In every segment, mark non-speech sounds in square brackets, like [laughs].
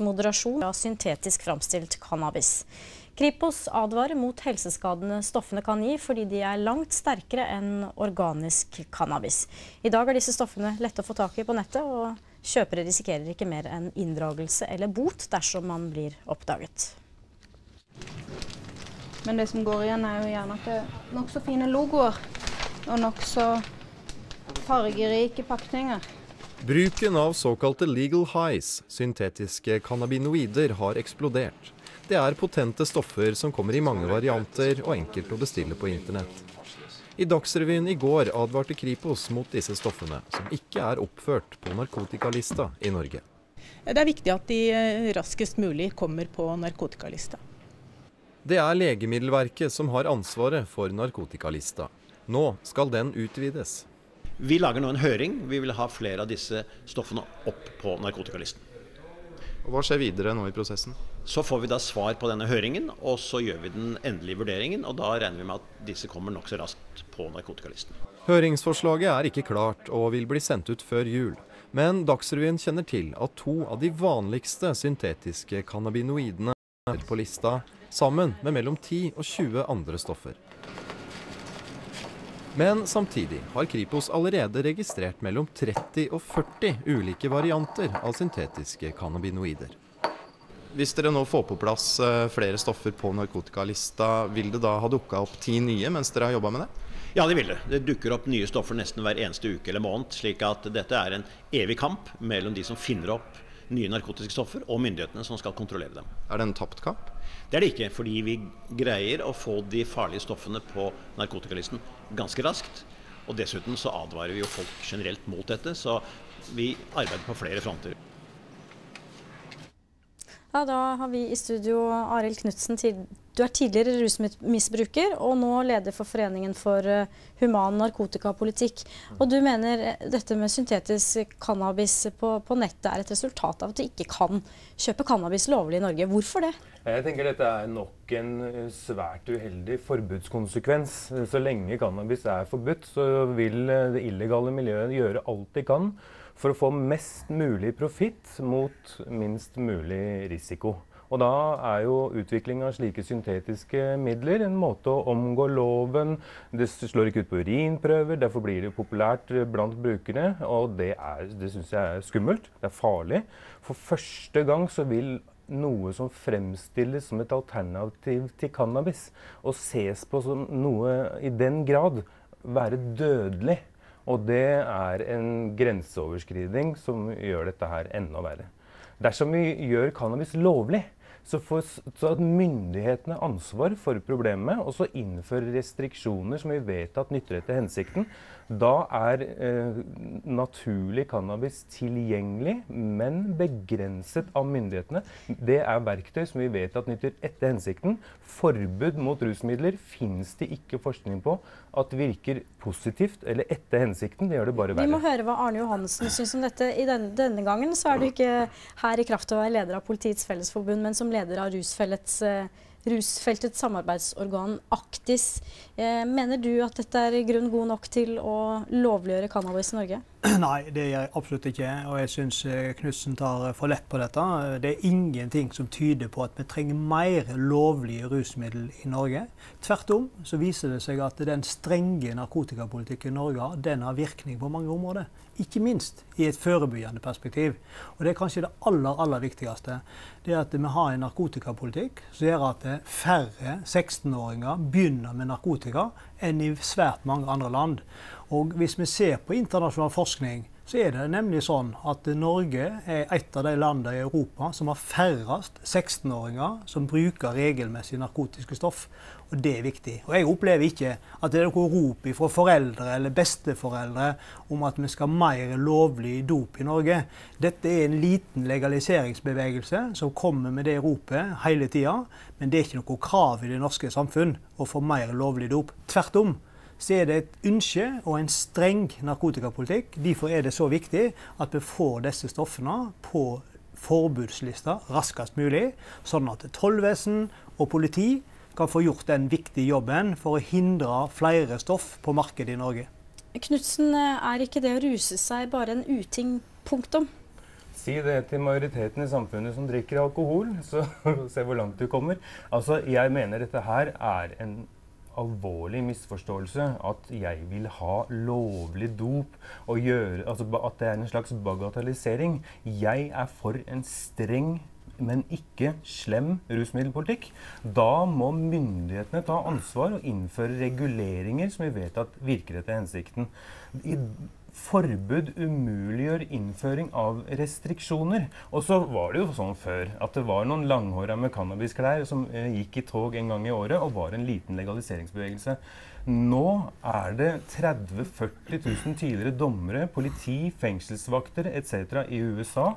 moderasjon av syntetisk framstilt cannabis. Kripos advarer mot helseskadene stoffene kan gi, fordi de er langt sterkere enn organisk cannabis. I dag er disse stoffene lette å få tak i på nettet, og kjøpere risikerer ikke mer enn inndragelse eller bot dersom man blir oppdaget. Men det som går igjen, er jo gjerne at det er nokså fine logoer og nokså fargerike pakninger. Bruken av såkalte legal highs, syntetiske cannabinoider, har eksplodert. Det er potente stoffer som kommer i mange varianter og enkelt å bestille på internett. I Dagsrevyen i går advarte Kripos mot disse stoffene, som ikke er oppført på narkotikalista i Norge. Det er viktig at de eh, raskest mulig kommer på narkotikalista. Det er Legemiddelverket som har ansvaret for narkotikalista. Nå skal den utvides. Vi lager nå en høring. Vi vil ha flere av disse stoffene opp på narkotikalisten. Og Hva skjer videre nå i prosessen? Så får vi da svar på denne høringen, og så gjør vi den endelige vurderingen. Og da regner vi med at disse kommer nokså raskt på narkotikalisten. Høringsforslaget er ikke klart og vil bli sendt ut før jul. Men Dagsrevyen kjenner til at to av de vanligste syntetiske cannabinoidene er på lista, sammen med mellom 10 og 20 andre stoffer. Men samtidig har Kripos allerede registrert mellom 30 og 40 ulike varianter av syntetiske cannabinoider. Hvis dere nå får på plass eh, flere stoffer på narkotikalista, vil det da ha dukka opp ti nye mens dere har jobba med det? Ja, det vil det. Det dukker opp nye stoffer nesten hver eneste uke eller måned. slik at dette er en evig kamp mellom de som finner opp nye narkotiske stoffer, og myndighetene som skal kontrollere dem. Er det en tapt kamp? Det er det ikke, fordi vi greier å få de farlige stoffene på narkotikalisten ganske raskt. Og dessuten så advarer vi jo folk generelt mot dette, så vi arbeider på flere fronter. Ja, da har vi i studio Arild Knutsen. Du er tidligere rusmisbruker og nå leder for Foreningen for eh, human narkotikapolitikk. Og du mener dette med syntetisk cannabis på, på nettet er et resultat av at du ikke kan kjøpe cannabis lovlig i Norge. Hvorfor det? Jeg tenker dette er nok en eh, svært uheldig forbudskonsekvens. Så lenge cannabis er forbudt, så vil eh, det illegale miljøet gjøre alt de kan for å få mest mulig profitt mot minst mulig risiko. Og da er jo utvikling av slike syntetiske midler en måte å omgå loven. Det slår ikke ut på urinprøver, derfor blir det populært blant brukere. Og det, er, det syns jeg er skummelt. Det er farlig. For første gang så vil noe som fremstilles som et alternativ til cannabis, og ses på som noe i den grad være dødelig. Og det er en grenseoverskriding som gjør dette her enda verre. Dersom vi gjør cannabis lovlig, så for, så at myndighetene ansvar for problemet, og så innfører restriksjoner som vi vet at nytter etter hensikten, da er eh, naturlig cannabis tilgjengelig, men begrenset av myndighetene. Det er verktøy som vi vet at nytter etter hensikten. Forbud mot rusmidler fins det ikke forskning på at virker positivt eller etter hensikten. Det gjør det bare verre. Vi må høre hva Arne Johannessen syns om dette. I denne, denne, gangen så er du ikke her i kraft av å være leder av Politiets Fellesforbund, men som leder av Rusfellets eh, rusfeltets samarbeidsorgan Aktis. Eh, mener du at dette er grunn god nok til å lovliggjøre cannabis i Norge? [clears throat] Nei, det gjør jeg absolutt ikke. Og jeg syns eh, Knutsen tar for lett på dette. Det er ingenting som tyder på at vi trenger mer lovlige rusmiddel i Norge. Tvert om så viser det seg at den strenge narkotikapolitikken Norge har, den har virkning på mange områder. Ikke minst i et forebyggende perspektiv. Og det er kanskje det aller, aller viktigste. Det er at vi har en narkotikapolitikk som gjør at færre 16-åringer begynner med narkotika enn i svært mange andre land. Og hvis vi ser på internasjonal forskning, så er det nemlig sånn at Norge er et av de landene i Europa som har færrest 16-åringer som bruker regelmessig narkotiske stoff. Og det er viktig. Og jeg opplever ikke at det er noe rop fra foreldre eller besteforeldre om at vi skal ha mer lovlig dop i Norge. Dette er en liten legaliseringsbevegelse som kommer med det ropet hele tida. Men det er ikke noe krav i det norske samfunn å få mer lovlig dop. Tvert om så er det et ønske og en streng narkotikapolitikk. Derfor er det så viktig at vi får disse stoffene på forbudslista raskest mulig, sånn at tollvesen og politi kan få gjort den viktige jobben for å hindre flere stoff på markedet i Norge. Knutsen, er ikke det å ruse seg bare en uting? Punktum. Si det til majoriteten i samfunnet som drikker alkohol, så [laughs] se hvor langt du kommer. Altså, Jeg mener dette her er en alvorlig misforståelse at jeg vil ha lovlig dop og gjøre Altså at det er en slags bagatellisering. Jeg er for en streng men ikke slem rusmiddelpolitikk. Da må myndighetene ta ansvar og innføre reguleringer som vi vet at virker etter hensikten. I Forbud umuliggjør innføring av restriksjoner. Og så var det jo sånn før at det var noen langhåra med cannabisklær som eh, gikk i tog en gang i året og var en liten legaliseringsbevegelse. Nå er det 30 000-40 000 tidligere dommere, politi, fengselsvakter etc. i USA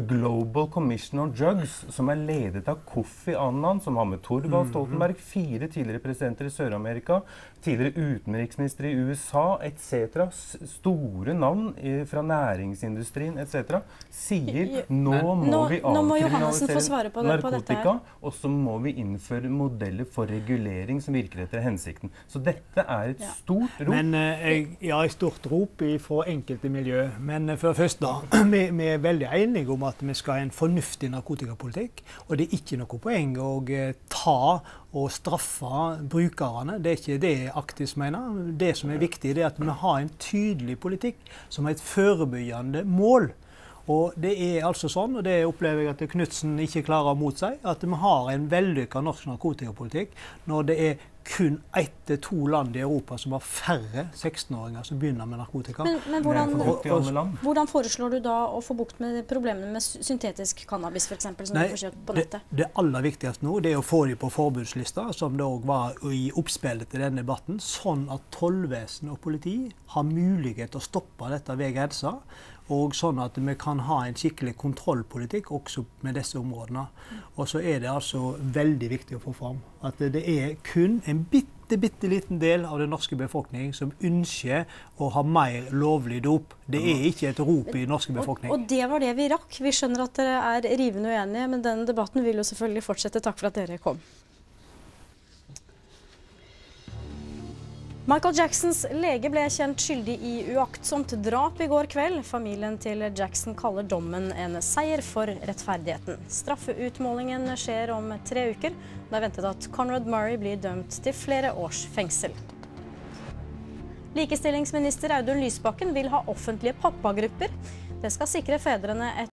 Global Commission on Drugs, som er ledet av Kofi Annan, som har med Torvald mhm. Stoltenberg, fire tidligere presidenter i Sør-Amerika, tidligere utenriksminister i USA etc. Store navn fra næringsindustrien etc. sier nå må vi avkriminalisere narkotika, og så må vi innføre modeller for regulering som virker etter hensikten. Så dette er et stort rop. Men, eh, ja, et stort rop fra enkelte miljø. Men eh, for først da, [clears throat] vi, vi er veldig enige om at vi skal ha en fornuftig narkotikapolitikk. Og det er ikke noe poeng å eh, ta og straffe brukerne. Det er ikke det Aktis mener. Det som er viktig, er at vi har en tydelig politikk som har et forebyggende mål. Og det er altså sånn, og det opplever jeg at Knutsen ikke klarer å motsi, at vi har en vellykka norsk narkotikapolitikk når det er kun ett til to land i Europa som har færre 16-åringer som begynner med narkotika. Men, men hvordan, hvordan, foreslår du da å få bukt med problemene med syntetisk cannabis f.eks., som Nei, du får kjøpt på nettet? Det, det, aller viktigste nå det er å få dem på forbudslista, som det òg var i oppspillet til denne debatten, sånn at tollvesen og politi har mulighet til å stoppe dette ved grensa. Og sånn at vi kan ha en skikkelig kontrollpolitikk også med disse områdene. Og så er det altså veldig viktig å få fram at det er kun en bitte, bitte liten del av den norske befolkning som ønsker å ha mer lovlig dop. Det er ikke et rop i den norske befolkning. Og, og det var det vi rakk. Vi skjønner at dere er rivende uenige, men denne debatten vil jo selvfølgelig fortsette. Takk for at dere kom. Michael Jacksons lege ble kjent skyldig i uaktsomt drap i går kveld. Familien til Jackson kaller dommen en seier for rettferdigheten. Straffeutmålingen skjer om tre uker. Det er ventet at Conrad Murray blir dømt til flere års fengsel. Likestillingsminister Audun Lysbakken vil ha offentlige pappagrupper. Det skal sikre fedrene et